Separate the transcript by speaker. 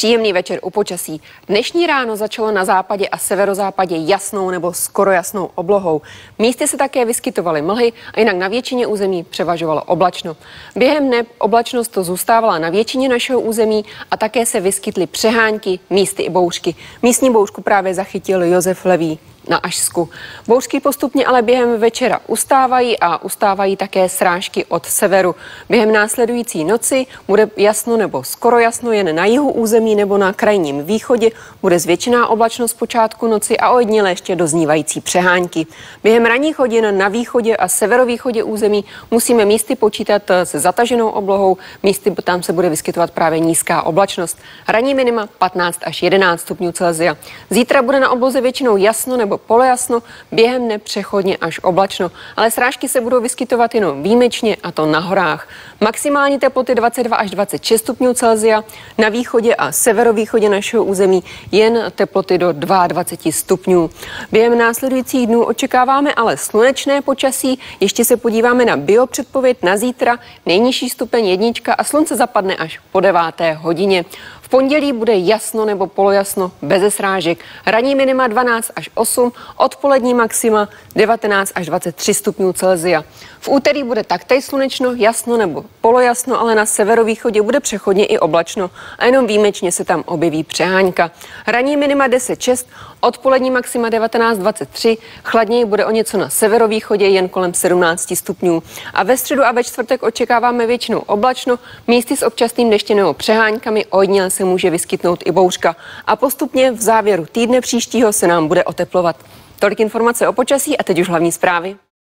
Speaker 1: Příjemný večer u počasí. Dnešní ráno začalo na západě a severozápadě jasnou nebo skoro jasnou oblohou. Místy se také vyskytovaly mlhy a jinak na většině území převažovalo oblačno. Během dne oblačnost to zůstávala na většině našeho území a také se vyskytly přehánky, místy i bouřky. Místní bouřku právě zachytil Josef Levý na Ašsku. Bouřky postupně ale během večera ustávají a ustávají také srážky od severu. Během následující noci bude jasno nebo skoro jasno jen na jihu území nebo na krajním východě. Bude zvětšená oblačnost počátku noci a ojedněle ještě doznívající přehánky. Během ranních hodin na východě a severovýchodě území musíme místy počítat se zataženou oblohou. Místy tam se bude vyskytovat právě nízká oblačnost. Ranní minima 15 až 11 stupňů Celsia. Zítra bude na obloze většinou jasno nebo polojasno, během dne přechodně až oblačno, ale srážky se budou vyskytovat jenom výjimečně a to na horách. Maximální teploty 22 až 26 stupňů Celsia, na východě a severovýchodě našeho území jen teploty do 22 stupňů. Během následujících dnů očekáváme ale slunečné počasí. Ještě se podíváme na biopředpověď na zítra. Nejnižší stupeň jednička a slunce zapadne až po deváté hodině pondělí bude jasno nebo polojasno bez srážek. Ranní minima 12 až 8, odpolední maxima 19 až 23 stupňů Celzia. V úterý bude taktéž slunečno, jasno nebo polojasno, ale na severovýchodě bude přechodně i oblačno a jenom výjimečně se tam objeví přeháňka. Ranní minima 10-6, odpolední maxima 19-23, chladněji bude o něco na severovýchodě jen kolem 17 stupňů. A ve středu a ve čtvrtek očekáváme většinou oblačno, místy s občasným deštěm nebo přehánkami, ojediněle se může vyskytnout i bouřka. A postupně v závěru týdne příštího se nám bude oteplovat. Tolik informace o počasí a teď už hlavní zprávy.